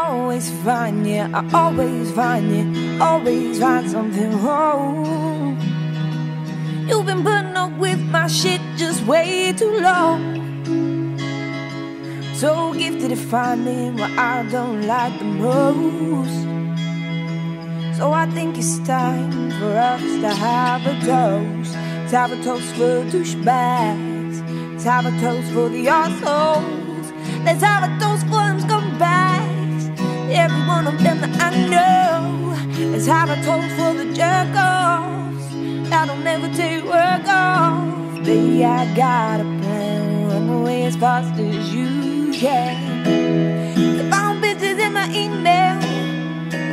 always find you, I always find you, always find something wrong. You've been putting up with my shit just way too long. So gifted at finding what I don't like the most. So I think it's time for us to have a toast. To have a toast for douchebags. Let's have a toast for the assholes. Let's have a toast for scumbags. Every one of them that I know. A toast for the jerk offs. That'll never take work off. Baby, I got a plan. Run away as fast as you can. If I don't bitches in my email,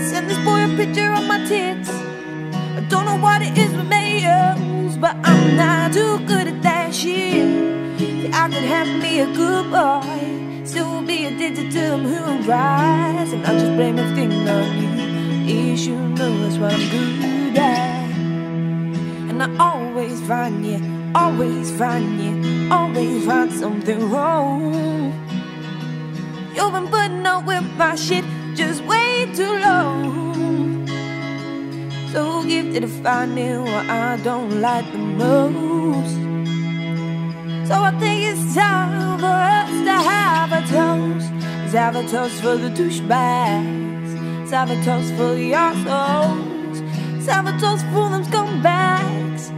send this boy a picture of my tits. I don't know what it is with males, but I'm not too good at that shit. I could have me a good boy, still be addicted to them who rise, and I just blame everything on you. Yes, you know that's what I'm good at, and I always find you, always find you, always find something wrong. You've been putting up with my shit just way too long. So gifted at finding what I don't like the most. So I think it's time for us to have a toast. Let's have a toast for the douchebags. Let's have a toast for the assholes. Let's have a toast for them scumbags.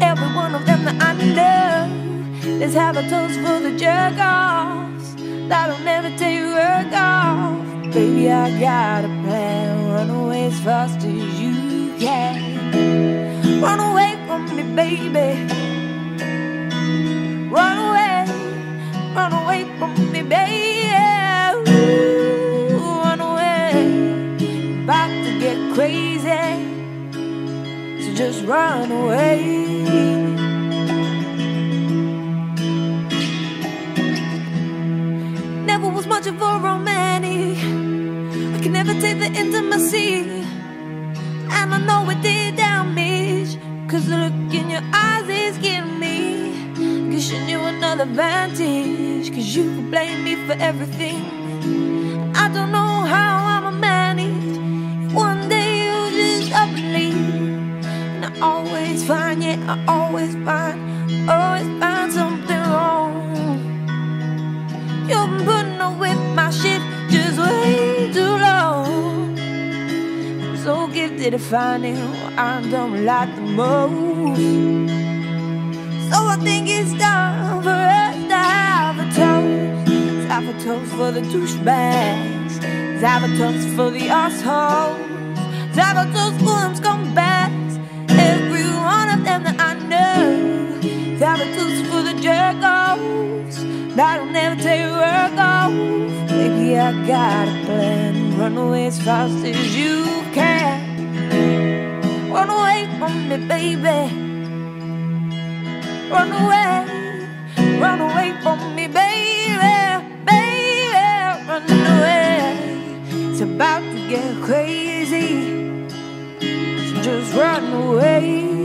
Every one of them that I know. Let's have a toast for the jerk offs. That'll never take work off. Baby, I got a plan. Run away as fast as you can. Run away from me, baby. Just run away. Never was much of a romantic. I can never take the intimacy. And I know it did damage. Cause the look in your eyes is getting me. Guess you knew another vantage. Cause you could blame me for everything. Always find, yeah, I always find, always find something wrong. You've been putting up with my shit just way too long. I'm so gifted at finding what I don't like the most. So I think it's time for us to have a toast. Have a toast for the douchebags. Have a toast for the assholes. Have a toast for them scumbags. Toast for the jerk offs. That'll never take work off. Baby, I got a plan. Run away as fast as you can. Run away from me, baby. Run away, run away from me, baby, baby, run away. It's about to get crazy, so just run away.